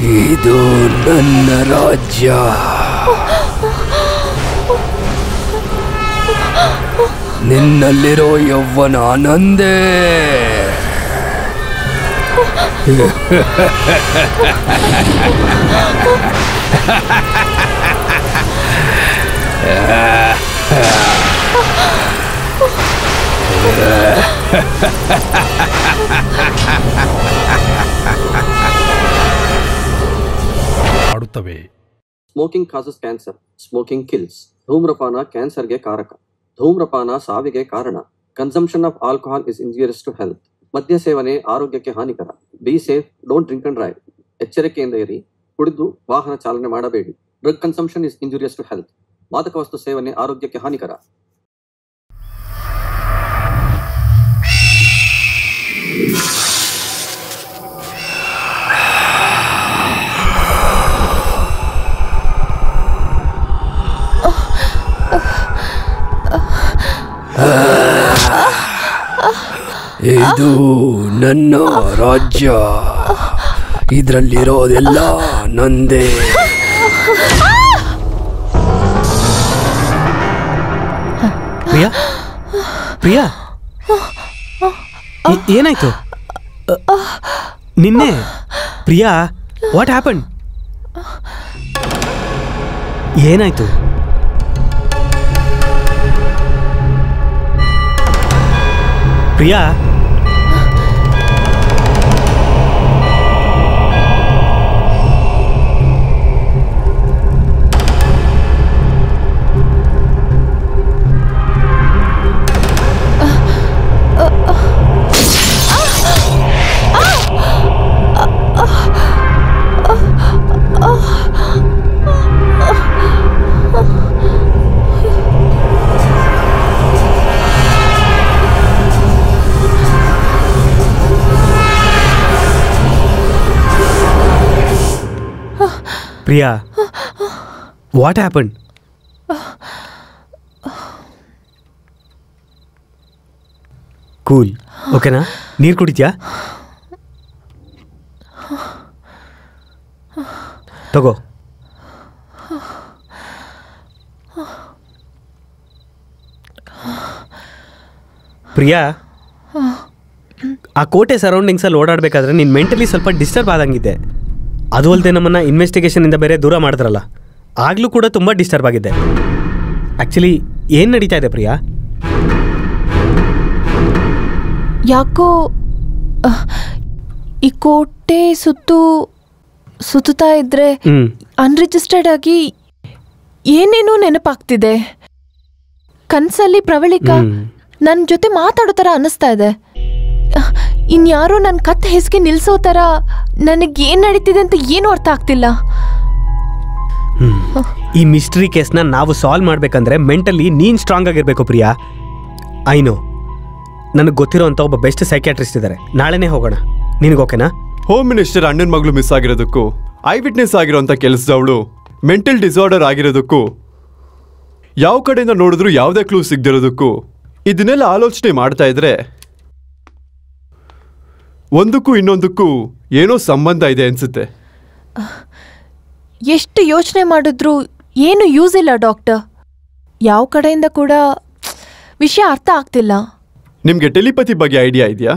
ಇದು ನನ್ನ ರಾಜ್ಯ. ನಿನ್ನಲ್ಲಿರೋ ಯೌವನ ನಂದೇ. Smoking causes cancer smoking kills ಧೂಮ್ರಪಾನ ಕ್ಯಾನ್ಸರ್ಗೆ ಕಾರಕ. ಧೂಮ್ರಪಾನ ಸಾವಿಗೆ ಕಾರಣ. Consumption of alcohol is injurious to health ಮದ್ಯ ಸೇವನೆ ಆರೋಗ್ಯಕ್ಕೆ ಹಾನಿಕರ. Be safe don't drink and drive ಎಚ್ಚರಿಕೆಯಿಂದ ಇರಿ. ಕುಡಿದು ವಾಹನ ಚಾಲನೆ ಮಾಡಬೇಡಿ. Drug consumption is injurious to health ಮಾದಕ ವಸ್ತು ಸೇವನೆ ಆರೋಗ್ಯಕ್ಕೆ ಹಾನಿಕರ. ಇದು ನನ್ನ ರಾಜ್ಯ. ಇದರಲ್ಲಿರೋದೆಲ್ಲ ನಂದೇ. ಪ್ರಿಯಾ? ಪ್ರಿಯಾ? ಏನಾಯ್ತು? ನಿನ್ನೆ ಪ್ರಿಯಾ ವಾಟ್ ಹ್ಯಾಪನ್ ಏನಾಯ್ತು? Priya? Priya what happen cool ಓಕೆನಾ ನೀರು ಕುಡಿತೀಯಾ? ತಗೋ. ಪ್ರಿಯಾ, ಆ ಕೋಟೆ ಸರೌಂಡಿಂಗ್ಸಲ್ಲಿ ಓಡಾಡಬೇಕಾದ್ರೆ ನೀನು ಮೆಂಟಲಿ ಸ್ವಲ್ಪ ಡಿಸ್ಟರ್ಬ್ ಆದಂಗಿದೆ ಅದು ಅಲ್ಲದೆ ನಮ್ಮನ್ನು ಇನ್ವೆಸ್ಟಿಗೇಷನಿಂದ ಬೇರೆ ದೂರ ಮಾಡಿದ್ರಲ್ಲ ಆಗಲೂ ಕೂಡ ತುಂಬ ಡಿಸ್ಟರ್ಬ್ ಆಗಿದೆ ಆ್ಯಕ್ಚುಲಿ ಏನು ನಡೀತಾ ಇದೆ ಪ್ರಿಯಾ? ಯಾಕೋ ಈ ಕೋಟೆ ಸುತ್ತು ಸುತ್ತುತ್ತಾ ಇದ್ರೆ ಅನ್ರಿಜಿಸ್ಟರ್ಡ್ ಆಗಿ ಏನೇನೋ ನೆನಪಾಗ್ತಿದೆ. ಕನ್ಸಲ್ಲಿ ಪ್ರವಳಿಕಾ. ನನ್ನ ಜೊತೆ ಮಾತಾಡೋ ಥರ ಅನ್ನಿಸ್ತಾ ಇದೆ. ಇನ್ಯಾರೋ ನನ್ನ ಕತ್ ಹೆಸ್ಗೆ ನಿಲ್ಸೋ ಥರ ನನಗೆ ಏನು ನಡೀತಿದೆ ಅಂತ ಏನು ಅರ್ಥ ಆಗ್ತಿಲ್ಲ. ಈ ಮಿಸ್ಟ್ರಿ ಕೇಸ್ನ ನಾವು ಸಾಲ್ವ್ ಮಾಡಬೇಕಂದ್ರೆ ಮೆಂಟಲಿ ನೀನು ಸ್ಟ್ರಾಂಗ್ ಆಗಿರಬೇಕು ಪ್ರಿಯಾ. ಐ ನನಗೆ ನನಗೆ ಅಂತ ಒಬ್ಬ ಬೆಸ್ಟ್ ಸೈಕ್ಯಾಟ್ರಿಸ್ಟ್ ಇದ್ದಾರೆ ನಾಳೆನೇ ಹೋಗೋಣ. ನಿನಗೆ ಓಕೆನಾ? ಹೋಮ್ ಮಿನಿಸ್ಟರ್ ಅಣ್ಣನ ಮಗಳು ಮಿಸ್ ಆಗಿರೋದಕ್ಕೂ ಐ ವಿಟ್ನೆಸ್ ಆಗಿರೋಂಥ ಕೆಲಸದವಳು ಮೆಂಟಲ್ ಡಿಸಾರ್ಡರ್ ಆಗಿರೋದಕ್ಕೂ ಯಾವ ಕಡೆಯಿಂದ ನೋಡಿದ್ರು ಯಾವುದೇ ಕ್ಲೂ ಸಿಗದಿರೋದಕ್ಕೂ ಇದನ್ನೆಲ್ಲ ಆಲೋಚನೆ ಮಾಡ್ತಾ ಇದ್ರೆ ಒಂದಕ್ಕೂ ಇನ್ನೊಂದಕ್ಕೂ ಏನೋ ಸಂಬಂಧ ಇದೆ ಅನ್ಸುತ್ತೆ. ಎಷ್ಟು ಯೋಚನೆ ಮಾಡಿದ್ರು ಏನು ಯೂಸ್ ಇಲ್ಲ ಡಾಕ್ಟರ್. ಯಾವ ಕಡೆಯಿಂದ ಕೂಡ ವಿಷಯ ಅರ್ಥ ಆಗ್ತಿಲ್ಲ. ನಿಮಗೆ ಟೆಲಿಪತಿ ಬಗ್ಗೆ ಐಡಿಯಾ ಇದೆಯಾ?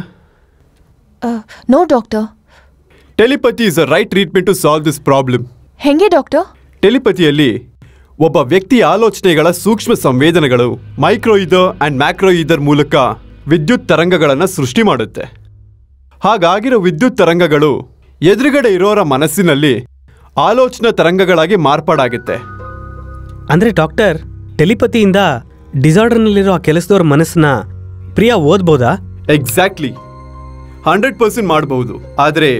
No doctor. Telepathy is a right treatment to solve this problem. ಹೆಂಗೆ ಡಾಕ್ಟರ್? ಟೆಲಿಪತಿಯಲ್ಲಿ ಒಬ್ಬ ವ್ಯಕ್ತಿಯ ಆಲೋಚನೆಗಳ ಸೂಕ್ಷ್ಮ ಸಂವೇದನೆಗಳು micro either and macro either ಮೂಲಕ ವಿದ್ಯುತ್ ತರಂಗಗಳನ್ನು ಸೃಷ್ಟಿ ಮಾಡುತ್ತೆ. ಹಾಗಾಗಿರೋ ವಿದ್ಯುತ್ ತರಂಗಗಳು ಎದುರುಗಡೆ ಇರೋರ ಮನಸ್ಸಿನಲ್ಲಿ ಆಲೋಚನಾ ತರಂಗಗಳಾಗಿ ಮಾರ್ಪಾಡಾಗುತ್ತೆ. ಅಂದರೆ ಡಾಕ್ಟರ್ ಟೆಲಿಪತಿಯಿಂದ ಡಿಸಾರ್ಡರ್ನಲ್ಲಿರೋ ಆ ಕೆಲಸದವ್ರ ಮನಸ್ಸನ್ನ ಪ್ರಿಯ ಓದ್ಬೋದಾ? ಎಕ್ಸಾಕ್ಟ್ಲಿ ಹಂಡ್ರೆಡ್ ಪರ್ಸೆಂಟ್ ಮಾಡಬಹುದು ಆದರೆ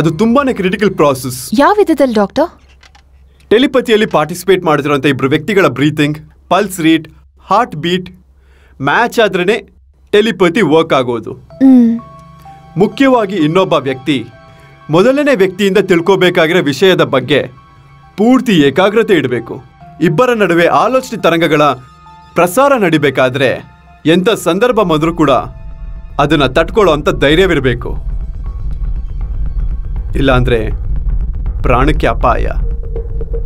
ಅದು ತುಂಬಾನೇ ಕ್ರಿಟಿಕಲ್ ಪ್ರಾಸೆಸ್ ಯಾವ ವಿಧದಲ್ಲಿ ಡಾಕ್ಟರ್? ಟೆಲಿಪತಿಯಲ್ಲಿ ಪಾರ್ಟಿಸಿಪೇಟ್ ಮಾಡಿದಿರೋಂಥ ಇಬ್ಬರು ವ್ಯಕ್ತಿಗಳ breathing pulse rate heart beat match ಆದ್ರೇ ಟೆಲಿಪತಿ ವರ್ಕ್ ಆಗೋದು. ಮುಖ್ಯವಾಗಿ ಇನ್ನೊಬ್ಬ ವ್ಯಕ್ತಿ. ಮೊದಲನೇ ವ್ಯಕ್ತಿಯಿಂದ ತಿಳ್ಕೋಬೇಕಾಗಿರೋ ವಿಷಯದ ಬಗ್ಗೆ ಪೂರ್ತಿ ಏಕಾಗ್ರತೆ ಇಡಬೇಕು. ಇಬ್ಬರ ನಡುವೆ ಆಲೋಚನೆ ತರಂಗಗಳ ಪ್ರಸಾರ ನಡಿಬೇಕಾದ್ರೆ ಎಂಥ ಸಂದರ್ಭ ಬಂದರೂ ಕೂಡ ಅದನ್ನು ತಟ್ಕೊಳ್ಳೋ ಅಂಥ ಧೈರ್ಯವಿರಬೇಕು. ಇಲ್ಲಾಂದ್ರೆ ಪ್ರಾಣಕ್ಕೆ ಅಪಾಯ.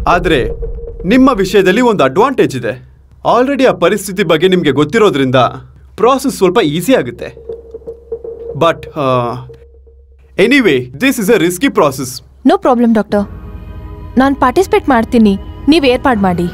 ಆದರೆ ನಿಮ್ಮ ವಿಷಯದಲ್ಲಿ ಒಂದು ಅಡ್ವಾಂಟೇಜ್ ಇದೆ. ಆಲ್ರೆಡಿ ಆ ಪರಿಸ್ಥಿತಿ ಬಗ್ಗೆ ನಿಮಗೆ ಗೊತ್ತಿರೋದ್ರಿಂದ ಪ್ರಾಸೆಸ್ ಸ್ವಲ್ಪ ಈಸಿ ಆಗುತ್ತೆ. But anyway this is a risky process no problem doctor ನಾನು ಪಾರ್ಟಿಸಿಪೇಟ್ ಮಾಡ್ತೀನಿ. ನೀವು ಏರ್ಪಾಡು ಮಾಡಿ.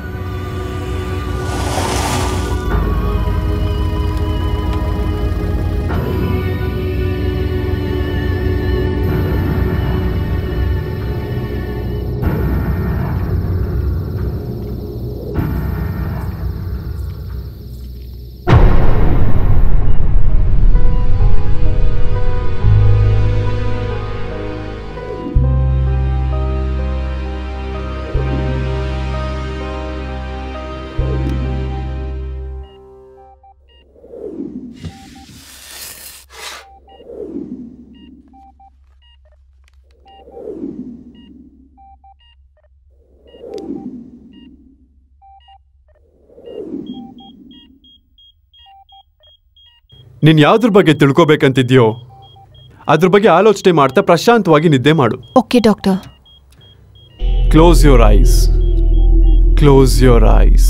ನೀನು ಯಾವ್ದ್ರ ಬಗ್ಗೆ ತಿಳ್ಕೊಬೇಕಂತಿದ್ಯೋ ಅದ್ರ ಬಗ್ಗೆ ಆಲೋಚನೆ ಮಾಡ್ತಾ ಪ್ರಶಾಂತವಾಗಿ ನಿದ್ದೆ ಮಾಡು. Okay doctor close your eyes close your eyes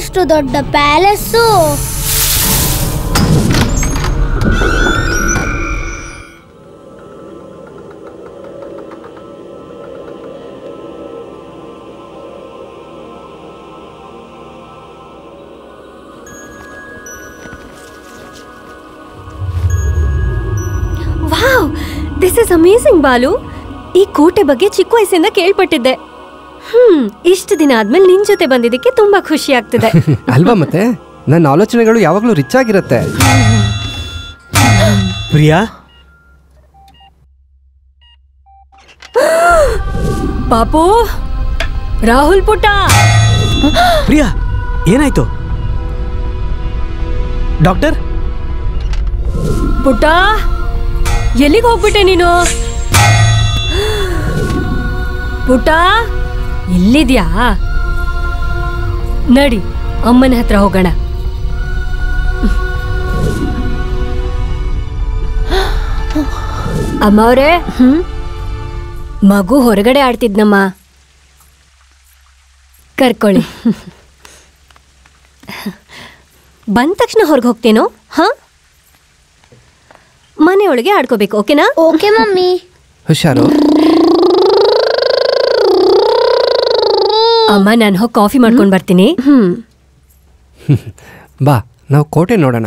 ಎಷ್ಟು ದೊಡ್ಡ palace wow this is amazing Balu. ಈ ಕೋಟೆ ಬಗ್ಗೆ ಚಿಕ್ಕ ವಯಸ್ಸಿಂದ ಕೇಳ್ಪಟ್ಟಿದ್ದೆ. ಹ್ಮ್ ಇಷ್ಟು ದಿನ ಆದ್ಮೇಲೆ ನಿನ್ ಜೊತೆ ಬಂದಿದ್ದಕ್ಕೆ ತುಂಬಾ ಖುಷಿ ಆಗ್ತಿದೆ. ಅಲ್ವಾ ಮತ್ತೆ? ನನ್ನ ಆಲೋಚನೆಗಳು ಯಾವಾಗಲೂ ರಿಚ್ ಆಗಿರುತ್ತೆ. ಪ್ರಿಯಾ? ಪಾಪು ರಾಹುಲ್ ಪುಟ್ಟ. ಪ್ರಿಯಾ ಏನಾಯ್ತು? ಡಾಕ್ಟರ್? ಪುಟ್ಟ ಎಲ್ಲಿಗೆ ಹೋಗ್ಬಿಟ್ಟೆ ನೀನು? ಪುಟ ಇಲ್ಲಿದ್ಯಾ ನಡಿ ಅಮ್ಮನ ಹತ್ರ ಹೋಗೋಣ. ಅಮ್ಮ ಅವ್ರೆ ಮಗು ಹೊರಗಡೆ ಆಡ್ತಿದ್ನಮ್ಮ. ಕರ್ಕೊಳ್ಳಿ. ಬಂದ ತಕ್ಷಣ ಹೊರಗೆ ಹೋಗ್ತೇನೋ? ಹಾ? ಮನೆಯೊಳಗೆ ಆಡ್ಕೋಬೇಕು ಓಕೆನಾ? Okay mummy. ಹುಷಾರು. ಅಮ್ಮ ನಾನು ಹೋಗಿ ಕಾಫಿ ಮಾಡ್ಕೊಂಡು ಬರ್ತೀನಿ. ಹ್ಮ್. ಬಾ ನಾವು ಕೋಟೆ ನೋಡೋಣ.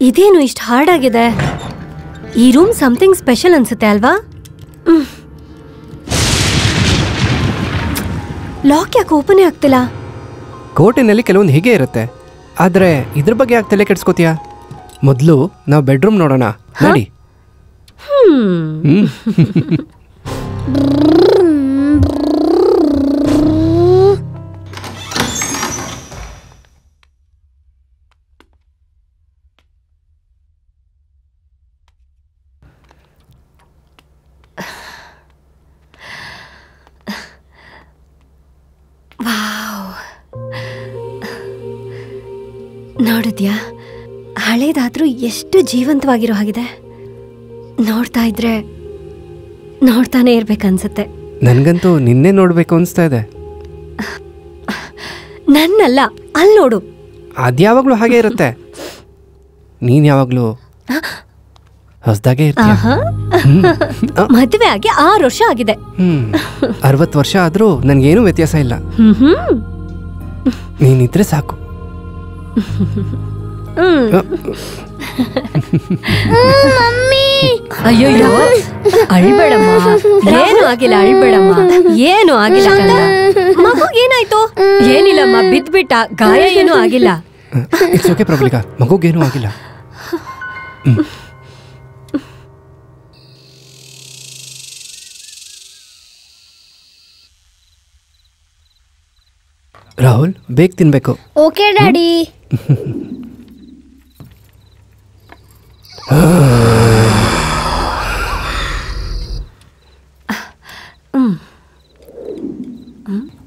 ಇದೇನು ಇಷ್ಟು ಹಾರ್ಡ್ ಆಗಿದೆ ಈ ರೂಮ್ ಸಮಥಿಂಗ್ ಸ್ಪೆಷಲ್ ಅನ್ಸುತ್ತೆ ಅಲ್ವಾ? ಲಾಕ್ ಯಾಕೆ ಓಪನೇ ಆಗ್ತಿಲ್ಲ? ಕೋಟೆನಲ್ಲಿ ಕೆಲವೊಂದು ಹೀಗೆ ಇರುತ್ತೆ. ಆದರೆ ಇದ್ರ ಬಗ್ಗೆ ಯಾಕೆ ತಲೆ ಕೆಡ್ಸ್ಕೋತೀಯಾ? ಮೊದಲು ನಾವು ಬೆಡ್ರೂಮ್ ನೋಡೋಣ. ನೋಡಿ. ನೋಡಿದ್ಯಾ? ಹಳೇದಾದ್ರೂ ಎಷ್ಟು ಜೀವಂತವಾಗಿರೋ ಹಾಗಿದೆ. ನೋಡ್ತಾ ಇದ್ರೆ ನೋಡ್ತಾನೆ ಇರ್ಬೇಕನ್ಸುತ್ತೆ ನನಗಂತೂ ನಿನ್ನೆ ನೋಡಬೇಕು ಅನಿಸ್ತಾ ಇದೆ. ನನ್ನಲ್ಲ ಅಲ್ಲಿ ನೋಡು. ಅದ್ಯಾವಾಗಲೂ ಹಾಗೆ ಇರುತ್ತೆ. ನೀನು ಯಾವಾಗಲೂ ಹೊಸದಾಗೆ ಮದುವೆ ಆಗಿ ಆರು ವರ್ಷ ಆಗಿದೆ. ಅರವತ್ತು ವರ್ಷ ಆದರೂ ನನಗೇನು ವ್ಯತ್ಯಾಸ ಇಲ್ಲ. ನೀನಿದ್ರೆ ಸಾಕು. ಅಯ್ಯಯ್ಯೋ ಅಳ್ಬೇಡಮ್ಮ. ಏನು ಆಗಿಲ್ಲ ಅಳ್ಬೇಡಮ್ಮ. ಏನು ಆಗಿಲ್ಲ ಏನಾಯ್ತು ಏನಿಲ್ಲಮ್ಮ ಬಿದ್ಬಿಟ್ಟ. ಗಾಯ ಏನೂ ಆಗಿಲ್ಲ. ಇಟ್ಸ್ ಓಕೆ ಪ್ರಬಲಿಕಾ ಮಗುಗೇನೂ ಆಗಿಲ್ಲ. ರಾಹುಲ್ ಬೇಗ ತಿನ್ಬೇಕು. Okay daddy. 음. 음?